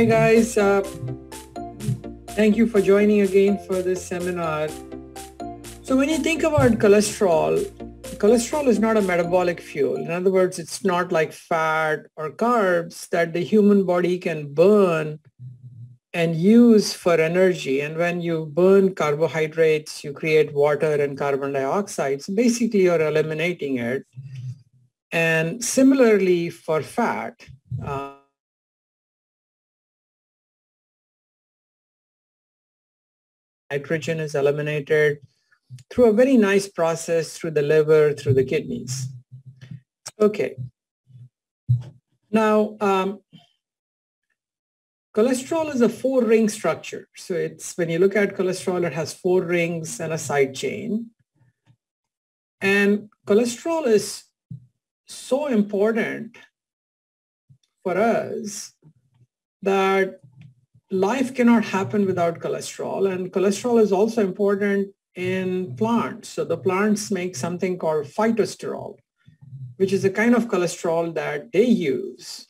Hey guys, uh, thank you for joining again for this seminar. So when you think about cholesterol, cholesterol is not a metabolic fuel. In other words, it's not like fat or carbs that the human body can burn and use for energy. And when you burn carbohydrates, you create water and carbon dioxide. So basically you're eliminating it. And similarly for fat, uh, nitrogen is eliminated through a very nice process through the liver, through the kidneys. Okay. Now, um, cholesterol is a four ring structure. So it's when you look at cholesterol, it has four rings and a side chain. And cholesterol is so important for us that life cannot happen without cholesterol. And cholesterol is also important in plants. So the plants make something called phytosterol, which is a kind of cholesterol that they use.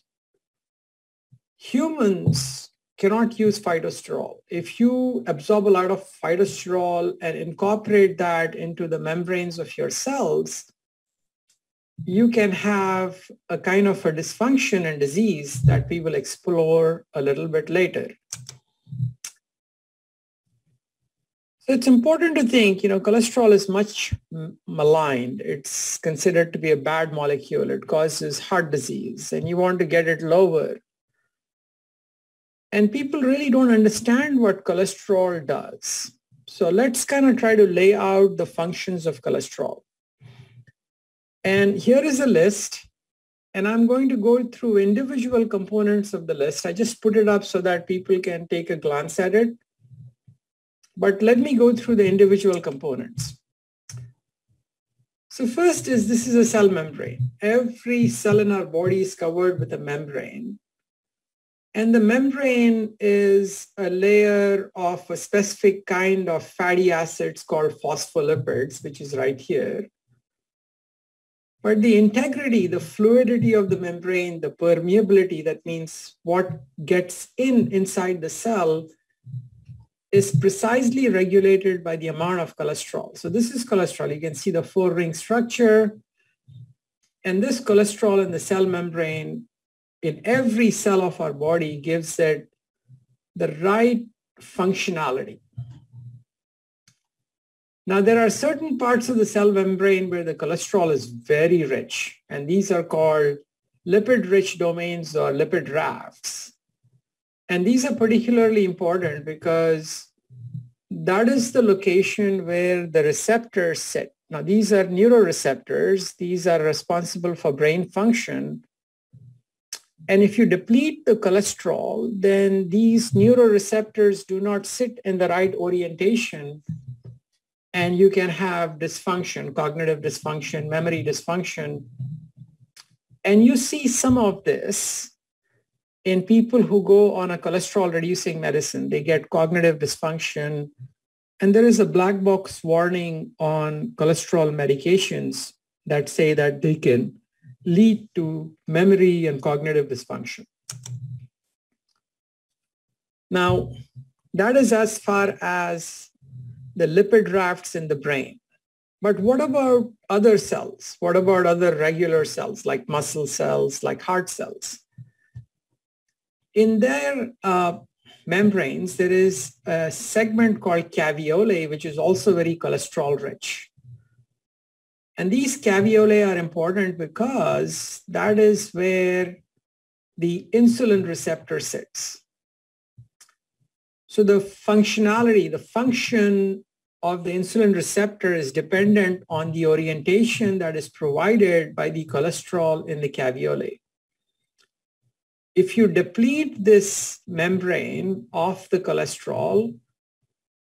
Humans cannot use phytosterol. If you absorb a lot of phytosterol and incorporate that into the membranes of your cells, you can have a kind of a dysfunction and disease that we will explore a little bit later. So it's important to think, you know, cholesterol is much maligned. It's considered to be a bad molecule. It causes heart disease and you want to get it lower. And people really don't understand what cholesterol does. So let's kind of try to lay out the functions of cholesterol. And here is a list. And I'm going to go through individual components of the list. I just put it up so that people can take a glance at it. But let me go through the individual components. So first is this is a cell membrane. Every cell in our body is covered with a membrane. And the membrane is a layer of a specific kind of fatty acids called phospholipids, which is right here. But the integrity, the fluidity of the membrane, the permeability, that means what gets in inside the cell is precisely regulated by the amount of cholesterol. So this is cholesterol. You can see the four ring structure. And this cholesterol in the cell membrane in every cell of our body gives it the right functionality. Now, there are certain parts of the cell membrane where the cholesterol is very rich, and these are called lipid-rich domains or lipid rafts. And these are particularly important because that is the location where the receptors sit. Now, these are neuroreceptors. These are responsible for brain function. And if you deplete the cholesterol, then these neuroreceptors do not sit in the right orientation and you can have dysfunction, cognitive dysfunction, memory dysfunction. And you see some of this in people who go on a cholesterol reducing medicine. They get cognitive dysfunction. And there is a black box warning on cholesterol medications that say that they can lead to memory and cognitive dysfunction. Now, that is as far as the lipid rafts in the brain. But what about other cells? What about other regular cells like muscle cells, like heart cells? In their uh, membranes, there is a segment called caveolae, which is also very cholesterol rich. And these caveolae are important because that is where the insulin receptor sits. So the functionality, the function of the insulin receptor is dependent on the orientation that is provided by the cholesterol in the caveolae. If you deplete this membrane of the cholesterol,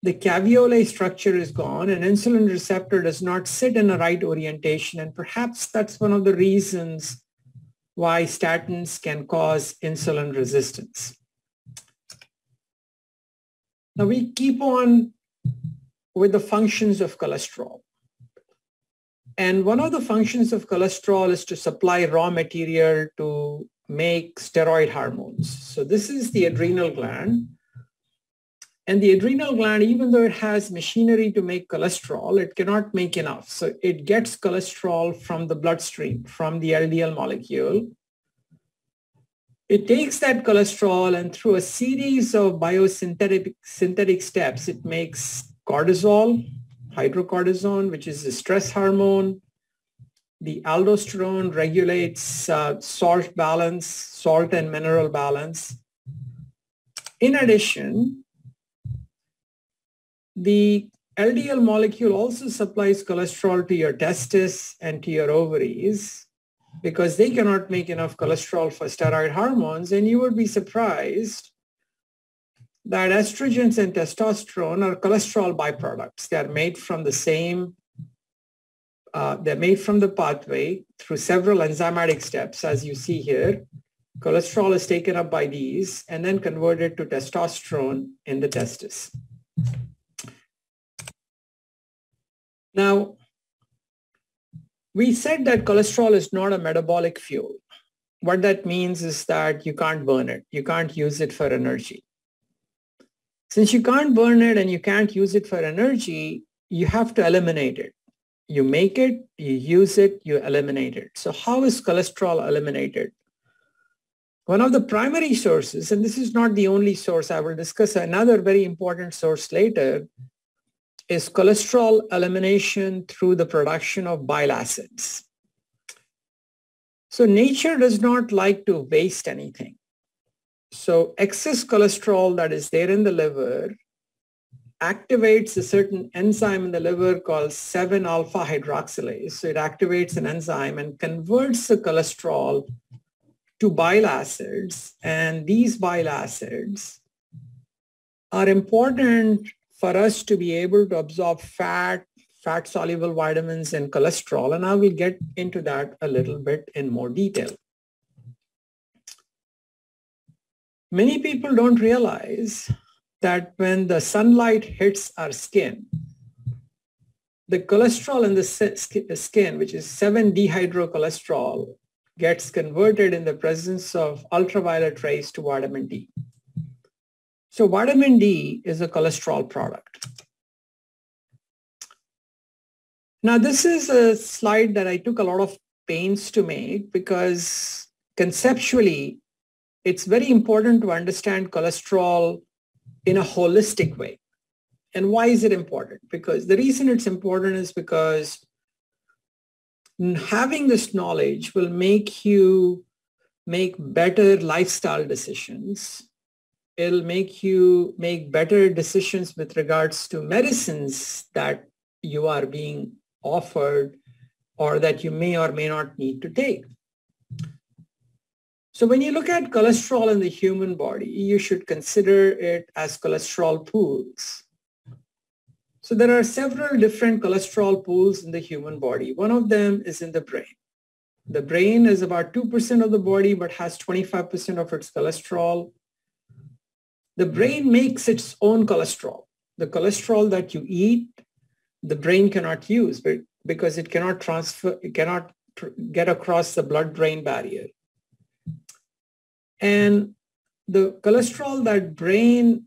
the caveolae structure is gone and insulin receptor does not sit in a right orientation. And perhaps that's one of the reasons why statins can cause insulin resistance. Now we keep on with the functions of cholesterol. And one of the functions of cholesterol is to supply raw material to make steroid hormones. So this is the adrenal gland. And the adrenal gland, even though it has machinery to make cholesterol, it cannot make enough. So it gets cholesterol from the bloodstream, from the LDL molecule. It takes that cholesterol and through a series of biosynthetic synthetic steps, it makes cortisol, hydrocortisone, which is a stress hormone. The aldosterone regulates uh, salt balance, salt and mineral balance. In addition, the LDL molecule also supplies cholesterol to your testes and to your ovaries because they cannot make enough cholesterol for steroid hormones. And you would be surprised that estrogens and testosterone are cholesterol byproducts. They are made from the same, uh, they're made from the pathway through several enzymatic steps, as you see here. Cholesterol is taken up by these and then converted to testosterone in the testis. Now, we said that cholesterol is not a metabolic fuel. What that means is that you can't burn it. You can't use it for energy. Since you can't burn it and you can't use it for energy, you have to eliminate it. You make it, you use it, you eliminate it. So how is cholesterol eliminated? One of the primary sources, and this is not the only source, I will discuss another very important source later, is cholesterol elimination through the production of bile acids. So nature does not like to waste anything. So excess cholesterol that is there in the liver activates a certain enzyme in the liver called 7-alpha hydroxylase. So it activates an enzyme and converts the cholesterol to bile acids. And these bile acids are important for us to be able to absorb fat, fat soluble vitamins and cholesterol. And I will get into that a little bit in more detail. Many people don't realize that when the sunlight hits our skin, the cholesterol in the skin, which is 7-dehydrocholesterol, gets converted in the presence of ultraviolet rays to vitamin D. So vitamin D is a cholesterol product. Now this is a slide that I took a lot of pains to make because conceptually it's very important to understand cholesterol in a holistic way. And why is it important? Because the reason it's important is because having this knowledge will make you make better lifestyle decisions it'll make you make better decisions with regards to medicines that you are being offered or that you may or may not need to take. So when you look at cholesterol in the human body, you should consider it as cholesterol pools. So there are several different cholesterol pools in the human body. One of them is in the brain. The brain is about 2% of the body, but has 25% of its cholesterol. The hmm. brain makes its own cholesterol. The cholesterol that you eat, the brain cannot use because it cannot transfer, it cannot get across the blood-brain barrier. And the cholesterol that brain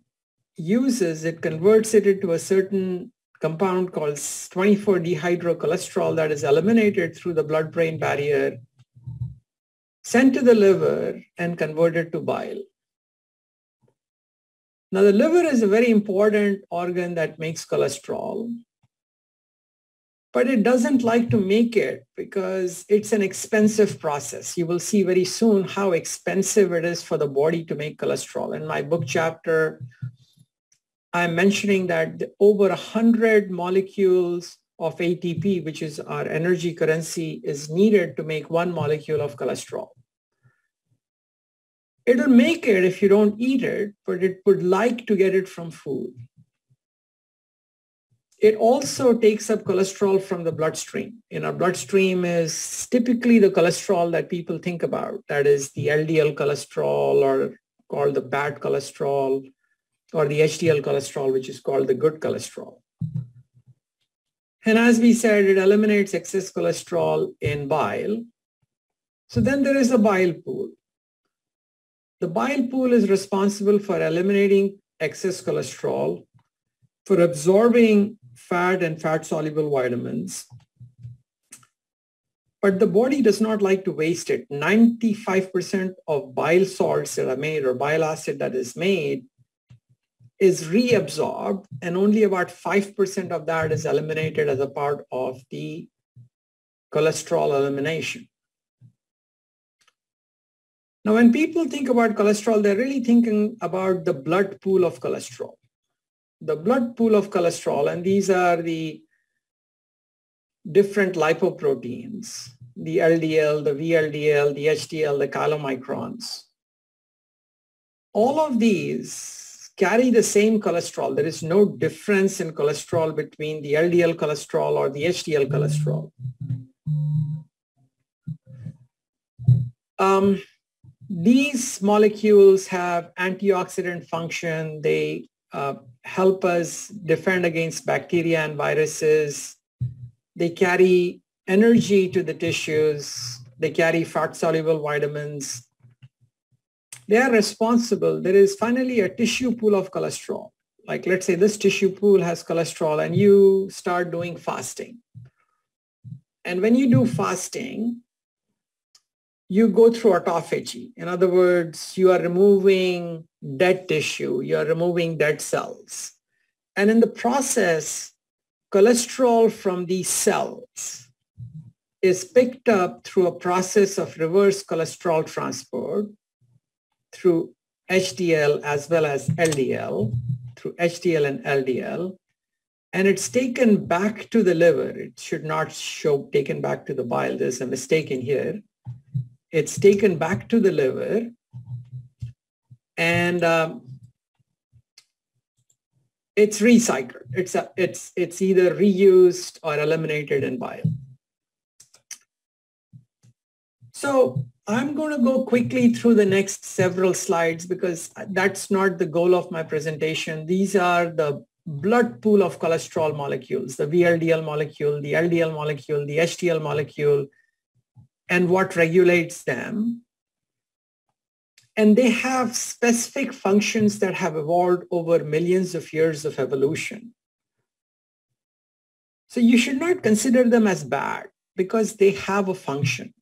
uses, it converts it into a certain compound called 24-dehydrocholesterol that is eliminated through the blood-brain barrier, sent to the liver and converted to bile. Now the liver is a very important organ that makes cholesterol, but it doesn't like to make it because it's an expensive process. You will see very soon how expensive it is for the body to make cholesterol. In my book chapter, I'm mentioning that over 100 molecules of ATP, which is our energy currency, is needed to make one molecule of cholesterol. It'll make it if you don't eat it, but it would like to get it from food. It also takes up cholesterol from the bloodstream. In our bloodstream is typically the cholesterol that people think about. That is the LDL cholesterol or called the bad cholesterol or the HDL cholesterol, which is called the good cholesterol. And as we said, it eliminates excess cholesterol in bile. So then there is a bile pool. The bile pool is responsible for eliminating excess cholesterol, for absorbing fat and fat-soluble vitamins. But the body does not like to waste it. 95% of bile salts that are made or bile acid that is made is reabsorbed and only about 5% of that is eliminated as a part of the cholesterol elimination. Now, when people think about cholesterol, they're really thinking about the blood pool of cholesterol. The blood pool of cholesterol, and these are the different lipoproteins, the LDL, the VLDL, the HDL, the chylomicrons. All of these carry the same cholesterol. There is no difference in cholesterol between the LDL cholesterol or the HDL cholesterol. Um, these molecules have antioxidant function. They uh, help us defend against bacteria and viruses. They carry energy to the tissues. They carry fat-soluble vitamins. They are responsible. There is finally a tissue pool of cholesterol. Like let's say this tissue pool has cholesterol and you start doing fasting. And when you do fasting, you go through autophagy. In other words, you are removing dead tissue, you are removing dead cells. And in the process, cholesterol from these cells is picked up through a process of reverse cholesterol transport through HDL as well as LDL, through HDL and LDL, and it's taken back to the liver. It should not show taken back to the bile. There's a mistake in here it's taken back to the liver and um, it's recycled. It's, a, it's, it's either reused or eliminated in bile. So I'm going to go quickly through the next several slides because that's not the goal of my presentation. These are the blood pool of cholesterol molecules, the VLDL molecule, the LDL molecule, the HDL molecule, and what regulates them. And they have specific functions that have evolved over millions of years of evolution. So you should not consider them as bad because they have a function.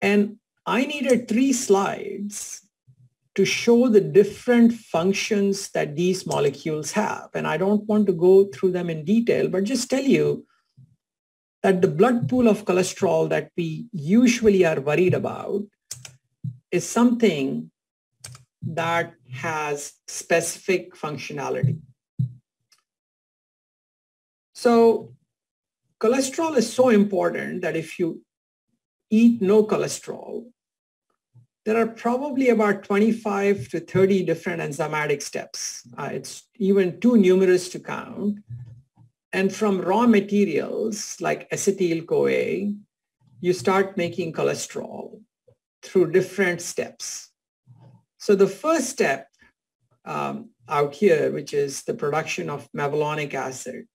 And I needed three slides to show the different functions that these molecules have. And I don't want to go through them in detail, but just tell you that the blood pool of cholesterol that we usually are worried about is something that has specific functionality. So cholesterol is so important that if you eat no cholesterol, there are probably about 25 to 30 different enzymatic steps. Uh, it's even too numerous to count and from raw materials like acetyl-CoA, you start making cholesterol through different steps. So the first step um, out here, which is the production of mevalonic acid,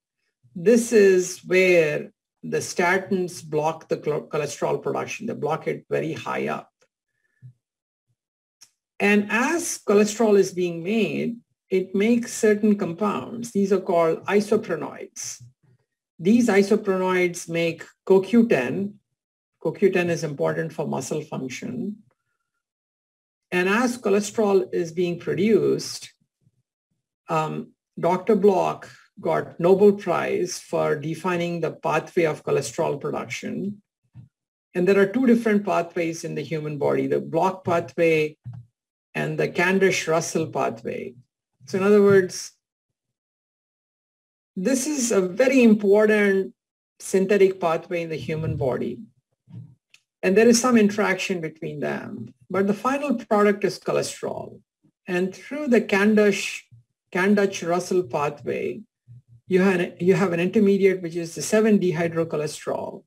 this is where the statins block the cholesterol production. They block it very high up. And as cholesterol is being made, it makes certain compounds. These are called isoprenoids. These isoprenoids make CoQ10. CoQ10 is important for muscle function. And as cholesterol is being produced, um, Dr. Bloch got Nobel Prize for defining the pathway of cholesterol production. And there are two different pathways in the human body, the Bloch pathway and the Kandutsch-Russell pathway. So in other words, this is a very important synthetic pathway in the human body. And there is some interaction between them. But the final product is cholesterol. And through the Kandutsch, Kandutsch-Russell pathway, you have, you have an intermediate, which is the 7-dehydrocholesterol,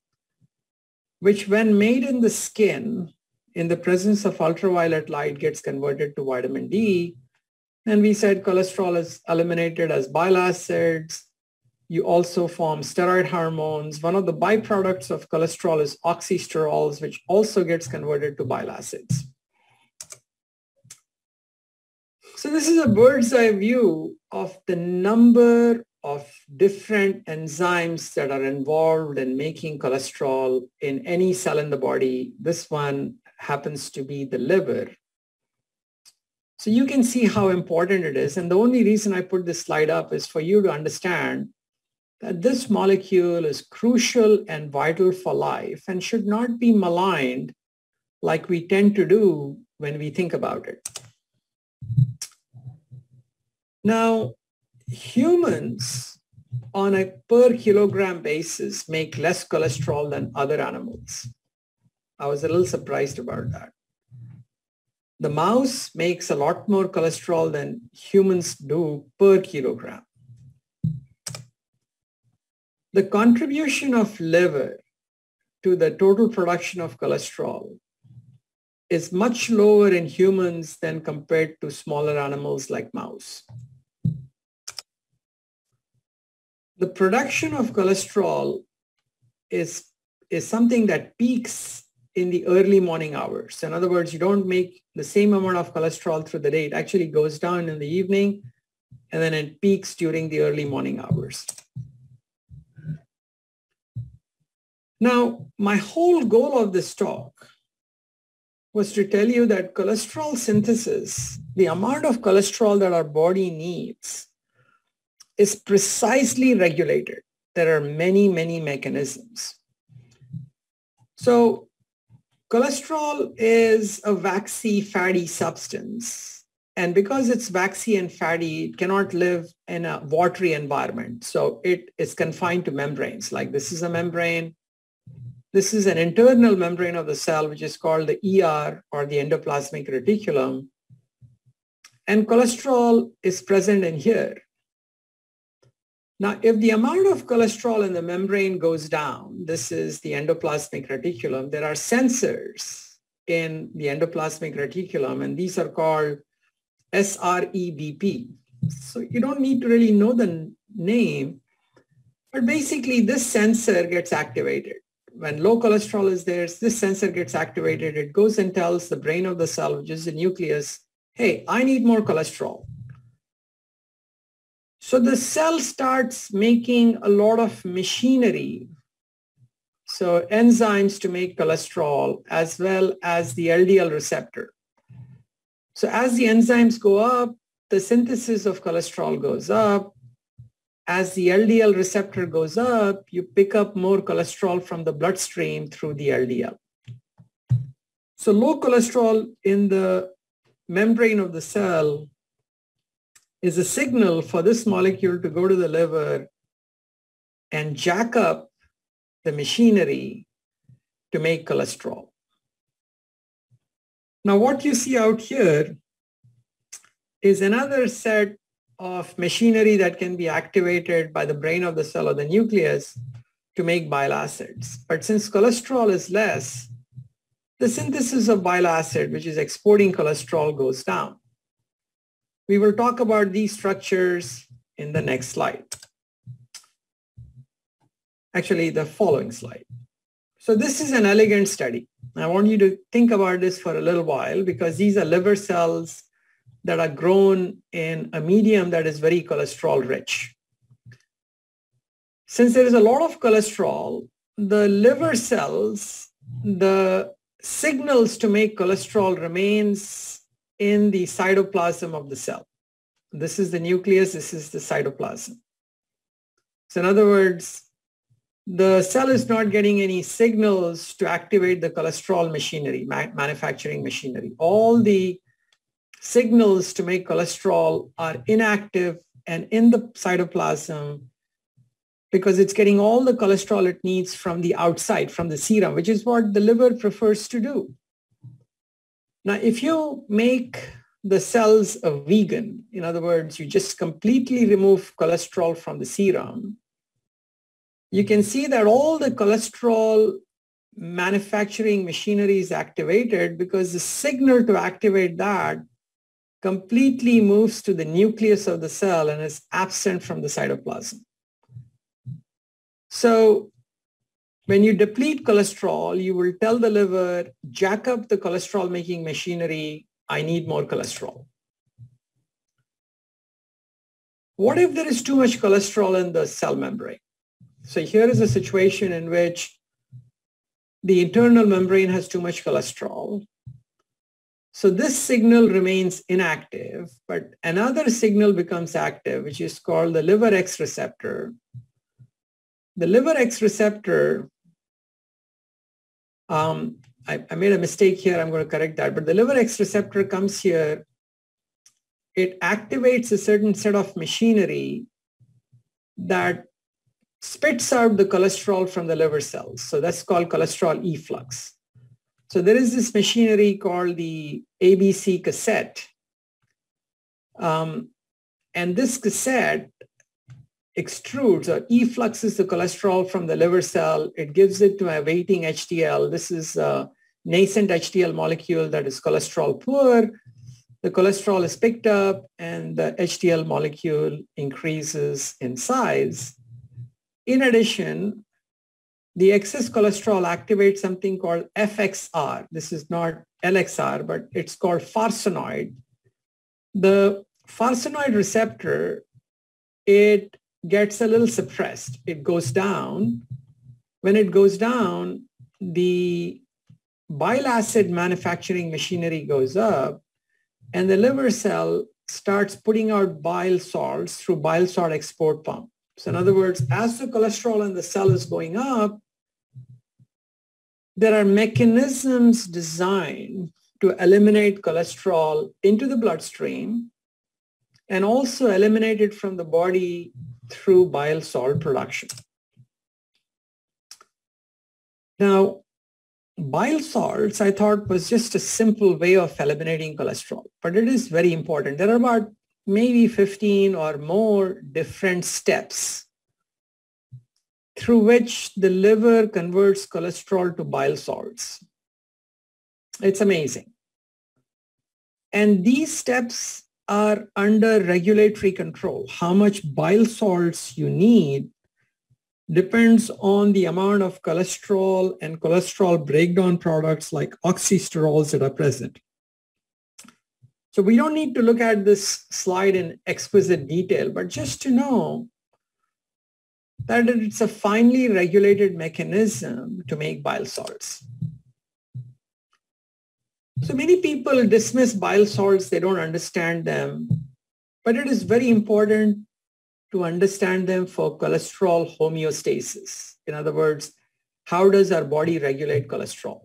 which when made in the skin, in the presence of ultraviolet light, gets converted to vitamin D, and we said cholesterol is eliminated as bile acids. You also form steroid hormones. One of the byproducts of cholesterol is oxysterols, which also gets converted to bile acids. So this is a bird's eye view of the number of different enzymes that are involved in making cholesterol in any cell in the body. This one happens to be the liver. So you can see how important it is. And the only reason I put this slide up is for you to understand that this molecule is crucial and vital for life and should not be maligned like we tend to do when we think about it. Now, humans on a per kilogram basis make less cholesterol than other animals. I was a little surprised about that. The mouse makes a lot more cholesterol than humans do per kilogram. The contribution of liver to the total production of cholesterol is much lower in humans than compared to smaller animals like mouse. The production of cholesterol is, is something that peaks in the early morning hours. In other words, you don't make the same amount of cholesterol through the day. It actually goes down in the evening and then it peaks during the early morning hours. Now, my whole goal of this talk was to tell you that cholesterol synthesis, the amount of cholesterol that our body needs, is precisely regulated. There are many, many mechanisms. So cholesterol is a waxy, fatty substance. And because it's waxy and fatty, it cannot live in a watery environment. So it is confined to membranes. Like this is a membrane, this is an internal membrane of the cell, which is called the ER or the endoplasmic reticulum. And cholesterol is present in here. Now, if the amount of cholesterol in the membrane goes down, this is the endoplasmic reticulum, there are sensors in the endoplasmic reticulum, and these are called SREBP. So you don't need to really know the name, but basically this sensor gets activated when low cholesterol is there, this sensor gets activated. It goes and tells the brain of the cell, which is the nucleus, hey, I need more cholesterol. So the cell starts making a lot of machinery. So enzymes to make cholesterol as well as the LDL receptor. So as the enzymes go up, the synthesis of cholesterol goes up as the LDL receptor goes up, you pick up more cholesterol from the bloodstream through the LDL. So low cholesterol in the membrane of the cell is a signal for this molecule to go to the liver and jack up the machinery to make cholesterol. Now what you see out here is another set of machinery that can be activated by the brain of the cell or the nucleus to make bile acids. But since cholesterol is less, the synthesis of bile acid, which is exporting cholesterol, goes down. We will talk about these structures in the next slide. Actually, the following slide. So this is an elegant study. I want you to think about this for a little while because these are liver cells that are grown in a medium that is very cholesterol rich. Since there is a lot of cholesterol, the liver cells, the signals to make cholesterol remains in the cytoplasm of the cell. This is the nucleus, this is the cytoplasm. So in other words, the cell is not getting any signals to activate the cholesterol machinery, ma manufacturing machinery. All the signals to make cholesterol are inactive and in the cytoplasm because it's getting all the cholesterol it needs from the outside, from the serum, which is what the liver prefers to do. Now, if you make the cells a vegan, in other words, you just completely remove cholesterol from the serum, you can see that all the cholesterol manufacturing machinery is activated because the signal to activate that completely moves to the nucleus of the cell and is absent from the cytoplasm. So when you deplete cholesterol, you will tell the liver, jack up the cholesterol making machinery, I need more cholesterol. what if there is too much cholesterol in the cell membrane? So here is a situation in which the internal membrane has too much cholesterol. So this signal remains inactive, but another signal becomes active, which is called the liver X receptor. The liver X receptor, um, I, I made a mistake here. I'm going to correct that. But the liver X receptor comes here. It activates a certain set of machinery that spits out the cholesterol from the liver cells. So that's called cholesterol efflux. So there is this machinery called the ABC cassette. Um, and this cassette extrudes or effluxes the cholesterol from the liver cell. It gives it to a waiting HDL. This is a nascent HDL molecule that is cholesterol poor. The cholesterol is picked up and the HDL molecule increases in size. In addition, the excess cholesterol activates something called FXR. This is not LXR, but it's called farnesenoid. The farnesenoid receptor, it gets a little suppressed. It goes down. When it goes down, the bile acid manufacturing machinery goes up and the liver cell starts putting out bile salts through bile salt export pump. So in other words, as the cholesterol in the cell is going up, there are mechanisms designed to eliminate cholesterol into the bloodstream and also eliminated from the body through bile salt production. Now, bile salts, I thought, was just a simple way of eliminating cholesterol, but it is very important. There are about maybe 15 or more different steps through which the liver converts cholesterol to bile salts. It's amazing. And these steps are under regulatory control. How much bile salts you need depends on the amount of cholesterol and cholesterol breakdown products like oxysterols that are present. So we don't need to look at this slide in exquisite detail, but just to know that it's a finely regulated mechanism to make bile salts. So many people dismiss bile salts, they don't understand them, but it is very important to understand them for cholesterol homeostasis. In other words, how does our body regulate cholesterol?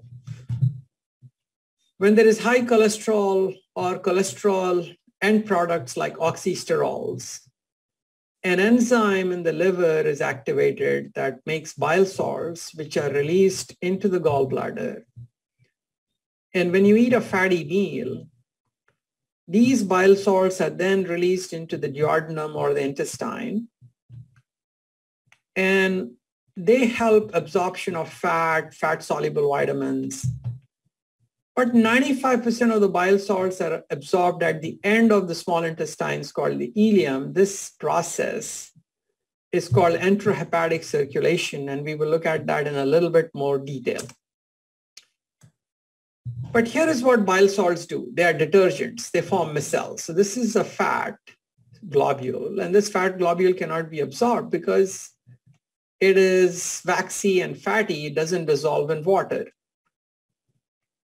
When there is high cholesterol or cholesterol end products like oxysterols, an enzyme in the liver is activated that makes bile salts, which are released into the gallbladder. And when you eat a fatty meal, these bile salts are then released into the duodenum or the intestine. And they help absorption of fat, fat-soluble vitamins, but 95% of the bile salts are absorbed at the end of the small intestines called the ileum. This process is called enterohepatic circulation, and we will look at that in a little bit more detail. But here is what bile salts do. They are detergents. They form hmm. micelles. So this is a fat globule, and this fat globule cannot be absorbed because it is waxy and fatty. It doesn't dissolve in water.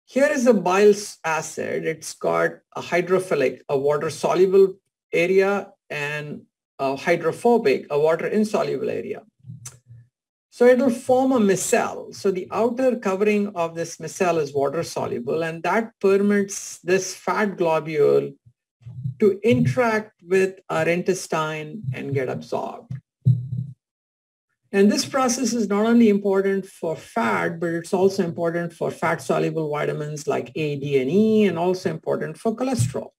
Here is a bile acid. It's got a hydrophilic, a water-soluble area, and a hydrophobic, a water-insoluble area. So it will form a micelle. So the outer covering of this micelle is water-soluble, and that permits this fat globule to interact with our intestine and get absorbed. And this process is not only important for fat, but it's also important for fat-soluble vitamins like A, D, and E, and also important for cholesterol.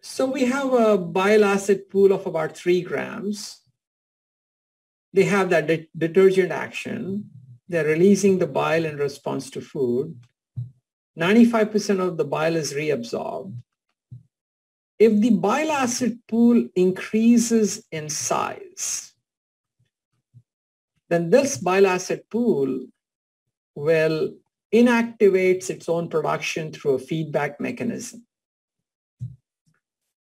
So we have a bile acid pool of about three grams. They have that de detergent action. They're releasing the bile in response to food. 95% of the bile is reabsorbed if the bile acid pool increases in size, then this bile acid pool will inactivates its own production through a feedback mechanism.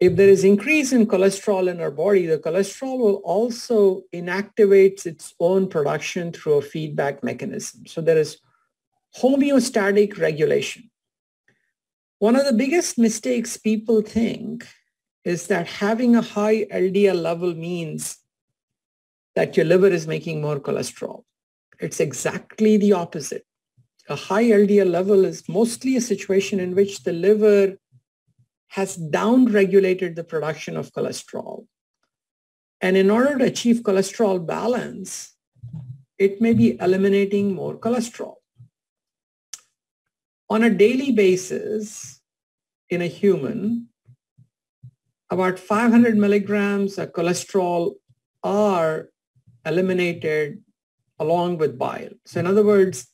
If there is increase in cholesterol in our body, the cholesterol will also inactivate its own production through a feedback mechanism. So there is homeostatic regulation. One of the biggest mistakes people think is that having a high LDL level means that your liver is making more cholesterol. It's exactly the opposite. A high LDL level is mostly a situation in which the liver has downregulated the production of cholesterol. And in order to achieve cholesterol balance, it may be eliminating more cholesterol. On a daily basis, in a human, about 500 milligrams of cholesterol are eliminated along with bile. So in other words,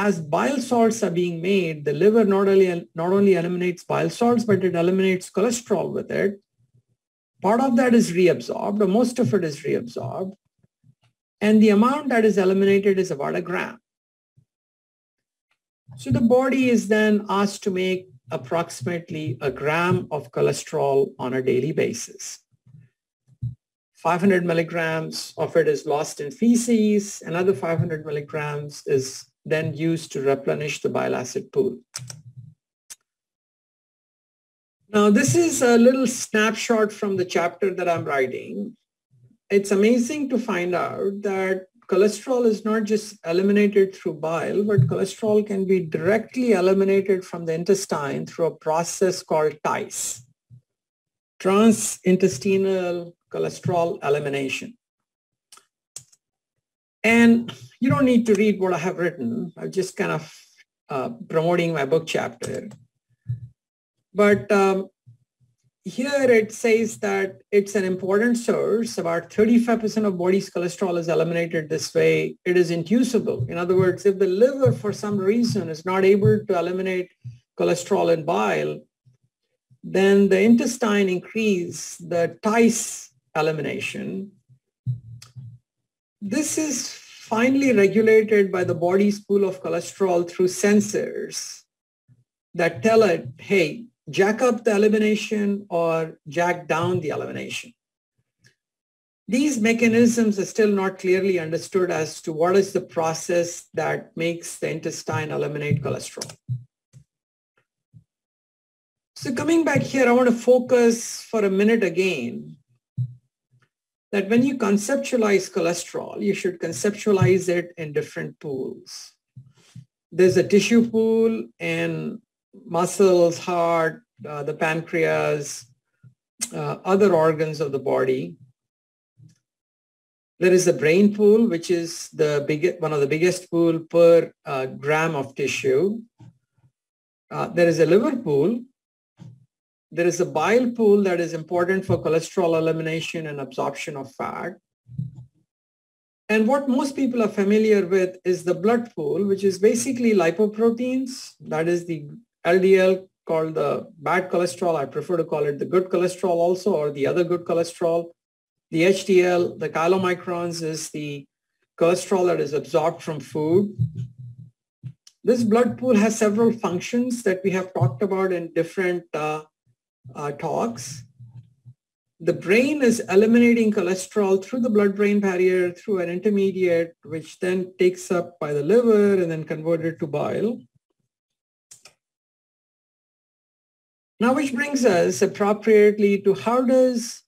as bile salts are being made, the liver not only, not only eliminates bile salts, but it eliminates cholesterol with it. Part of that is reabsorbed, or most of it is reabsorbed. And the amount that is eliminated is about a gram. So the body is then asked to make approximately a gram of cholesterol on a daily basis. 500 milligrams of it is lost in feces. Another 500 milligrams is then used to replenish the bile acid pool. Now, this is a little snapshot from the chapter that I'm writing. It's amazing to find out that cholesterol is not just eliminated through bile, but cholesterol can be directly eliminated from the intestine through a process called TICE, transintestinal cholesterol elimination. And you don't need to read what I have written. I'm just kind of uh, promoting my book chapter. But um, here it says that it's an important source. About 35% of body's cholesterol is eliminated this way. It is inducible. In other words, if the liver for some reason is not able to eliminate cholesterol in bile, then the intestine increase the TICE elimination this is finely regulated by the body's pool of cholesterol through sensors that tell it, hey, jack up the elimination or jack down the elimination. These mechanisms are still not clearly understood as to what is the process that makes the intestine eliminate cholesterol. So coming back here, I want to focus for a minute again that when you conceptualize cholesterol, you should conceptualize it in different pools. There's a tissue pool in muscles, heart, uh, the pancreas, uh, other organs of the body. There is a brain pool, which is the big, one of the biggest pool per uh, gram of tissue. Uh, there is a liver pool, there is a bile pool that is important for cholesterol elimination and absorption of fat. And what most people are familiar with is the blood pool, which is basically lipoproteins. That is the LDL called the bad cholesterol. I prefer to call it the good cholesterol also, or the other good cholesterol. The HDL, the chylomicrons is the cholesterol that is absorbed from food. This blood pool has several functions that we have talked about in different uh, uh, talks, the brain is eliminating cholesterol through the blood-brain barrier through an intermediate, which then takes up by the liver and then converted to bile. Now, which brings us appropriately to how does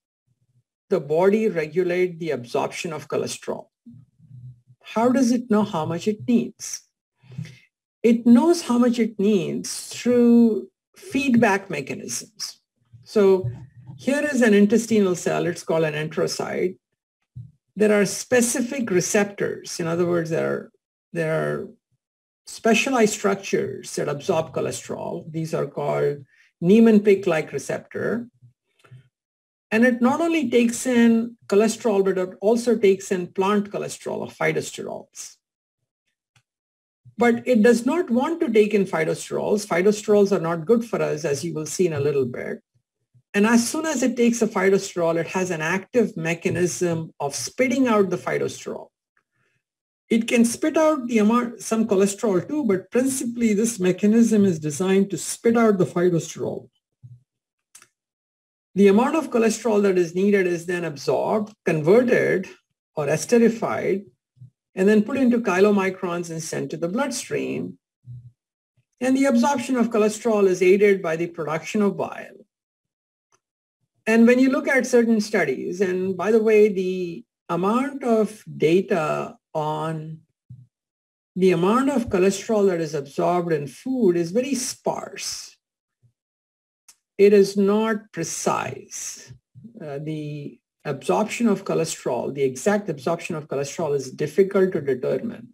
the body regulate the absorption of cholesterol? How does it know how much it needs? It knows how much it needs through feedback mechanisms. So here is an intestinal cell. It's called an enterocyte. There are specific receptors. In other words, there are, there are specialized structures that absorb cholesterol. These are called Niemann-Pick-like receptor. And it not only takes in cholesterol, but it also takes in plant cholesterol or phytosterols. But it does not want to take in phytosterols. Phytosterols are not good for us, as you will see in a little bit. And as soon as it takes a phytosterol, it has an active mechanism of spitting out the phytosterol. It can spit out the amount, some cholesterol too, but principally this mechanism is designed to spit out the phytosterol. the amount of cholesterol that is needed is then absorbed, converted or esterified, and then put into chylomicrons and sent to the bloodstream. And the absorption of cholesterol is aided by the production of bile. And when you look at certain studies, and by the way, the amount of data on the amount of cholesterol that is absorbed in food is very sparse. It is not precise. Uh, the absorption of cholesterol, the exact absorption of cholesterol is difficult to determine.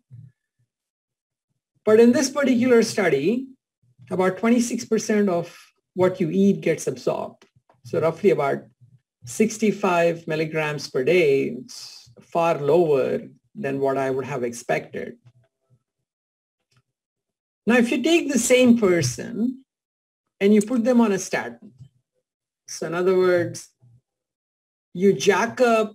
But in this particular study, about 26% of what you eat gets absorbed. So roughly about 65 milligrams per day, it's far lower than what I would have expected. Now, if you take the same person and you put them on a statin, so in other words, you jack up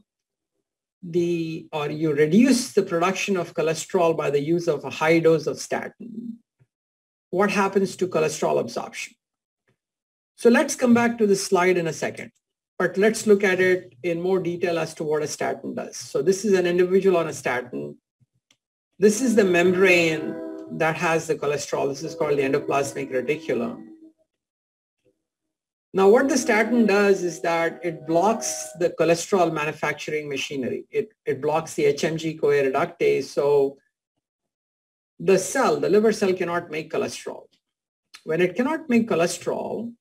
the, or you reduce the production of cholesterol by the use of a high dose of statin, what happens to cholesterol absorption? So let's come back to this slide in a second, but let's look at it in more detail as to what a statin does. So this is an individual on a statin. This is the membrane that has the cholesterol. This is called the endoplasmic reticulum. Now, what the statin does is that it blocks the cholesterol manufacturing machinery. It, it blocks the HMG-CoA reductase. So the cell, the liver cell cannot make cholesterol. When it cannot make cholesterol,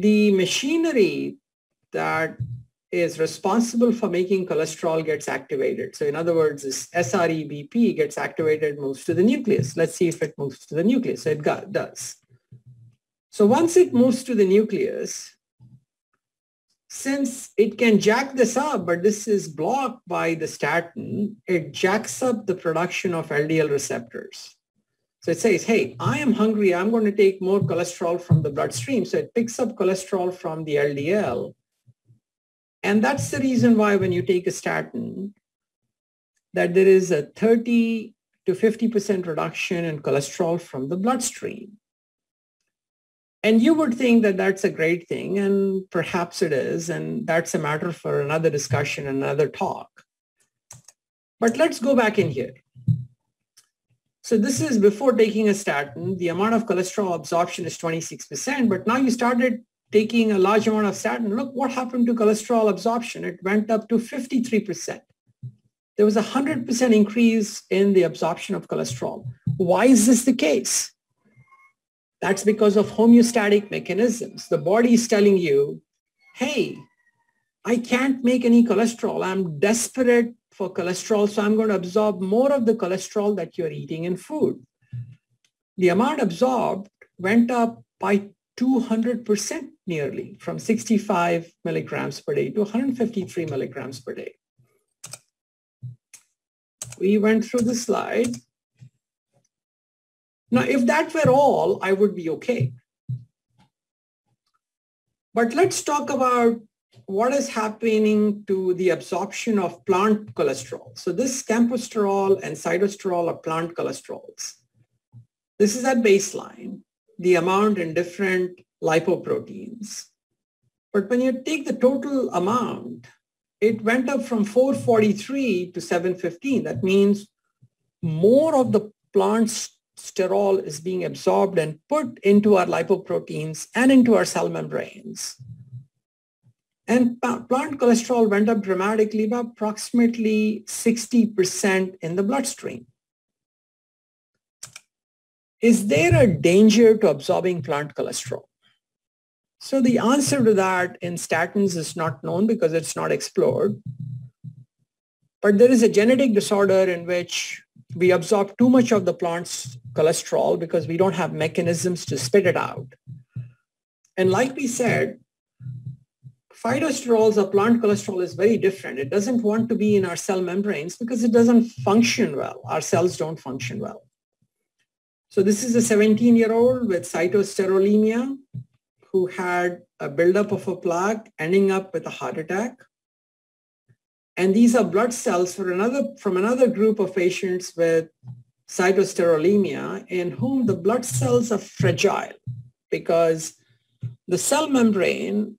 the machinery that is responsible for making cholesterol gets activated. So in other words, this SREBP gets activated, moves to the nucleus. Let's see if it moves to the nucleus. So it does. So once it moves to the nucleus, since it can jack this up, but this is blocked by the statin, it jacks up the production of LDL receptors. So it says, hey, I am hungry. I'm going to take more cholesterol from the bloodstream. So it picks up cholesterol from the LDL. And that's the reason why when you take a statin, that there is a 30 to 50% reduction in cholesterol from the bloodstream. And you would think that that's a great thing, and perhaps it is, and that's a matter for another discussion, another talk. But let's go back in here. So this is before taking a statin, the amount of cholesterol absorption is 26%, but now you started taking a large amount of statin. Look what happened to cholesterol absorption. It went up to 53%. There was a 100% increase in the absorption of cholesterol. Why is this the case? That's because of homeostatic mechanisms. The body is telling you, hey, I can't make any cholesterol. I'm desperate for cholesterol, so I'm going to absorb more of the cholesterol that you're eating in food. The amount absorbed went up by 200% nearly from 65 milligrams per day to 153 milligrams per day. We went through the slide. Now, if that were all, I would be okay. But let's talk about what is happening to the absorption of plant cholesterol. So this campesterol and sitosterol are plant cholesterols. This is at baseline, the amount in different lipoproteins. But when you take the total amount, it went up from 443 to 715. That means more of the plant sterol is being absorbed and put into our lipoproteins and into our cell membranes. And plant cholesterol went up dramatically by approximately 60% in the bloodstream. Is there a danger to absorbing plant cholesterol? So the answer to that in statins is not known because it's not explored. But there is a genetic disorder in which we absorb too much of the plant's cholesterol because we don't have mechanisms to spit it out. And like we said, phytosterols or plant cholesterol is very different. It doesn't want to be in our cell membranes because it doesn't function well. Our cells don't function well. So this is a 17-year-old with sitosterolemia who had a buildup of a plaque ending up with a heart attack. And these are blood cells for another, from another group of patients with sitosterolemia in whom the blood cells are fragile because the cell membrane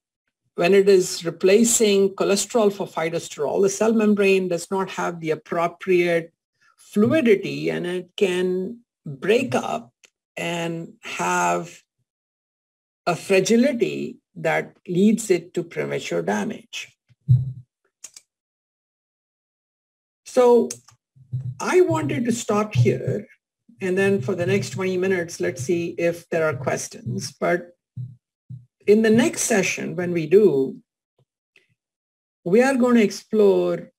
when it is replacing cholesterol for phytosterol, the cell membrane does not have the appropriate fluidity and it can break up and have a fragility that leads it to premature damage. So I wanted to stop here and then for the next 20 minutes, let's see if there are questions. But in the next session, when we do, we are going to explore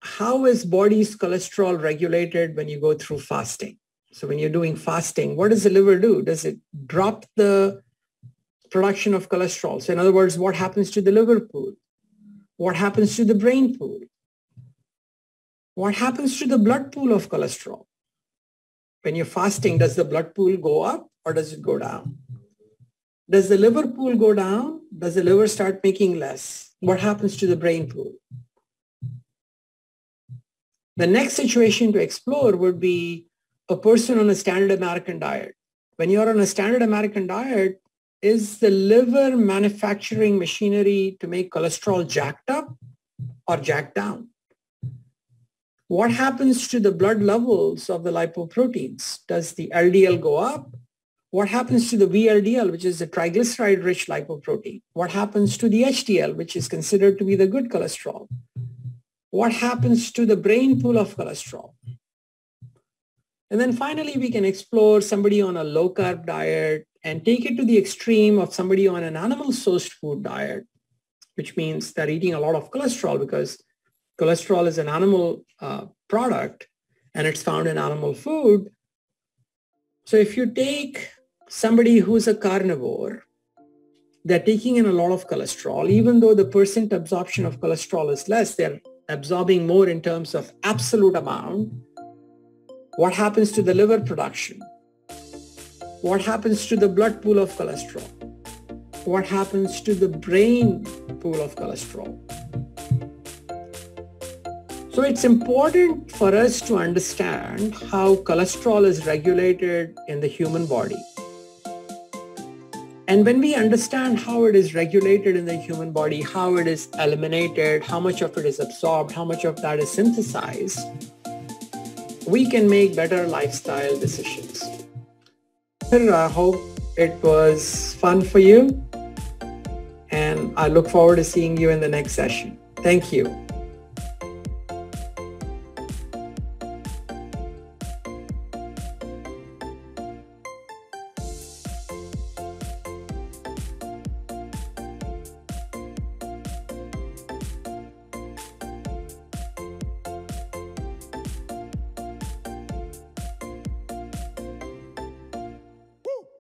how is body's cholesterol regulated when you go through fasting. So when you're doing fasting, what does the liver do? Does it drop the production of cholesterol? So in other words, what happens to the liver pool? What happens to the brain pool? What happens to the blood pool of cholesterol? When you're fasting, does the blood pool go up or does it go down? Does the liver pool go down? Does the liver start making less? What happens to the brain pool? The next situation to explore would be a person on a standard American diet. When you're on a standard American diet, is the liver manufacturing machinery to make cholesterol jacked up or jacked down? What happens to the blood levels of the lipoproteins? Does the LDL go up what happens to the VLDL, which is the triglyceride-rich lipoprotein? What happens to the HDL, which is considered to be the good cholesterol? What happens to the brain pool of cholesterol? And then finally, we can explore somebody on a low-carb diet and take it to the extreme of somebody on an animal-sourced food diet, which means they're eating a lot of cholesterol because cholesterol is an animal uh, product and it's found in animal food. So if you take somebody who's a carnivore, they're taking in a lot of cholesterol. Even though the percent absorption of cholesterol is less, they're absorbing more in terms of absolute amount. What happens to the liver production? What happens to the blood pool of cholesterol? What happens to the brain pool of cholesterol? So it's important for us to understand how cholesterol is regulated in the human body. And when we understand how it is regulated in the human body, how it is eliminated, how much of it is absorbed, how much of that is synthesized, we can make better lifestyle decisions. I hope it was fun for you and I look forward to seeing you in the next session. Thank you.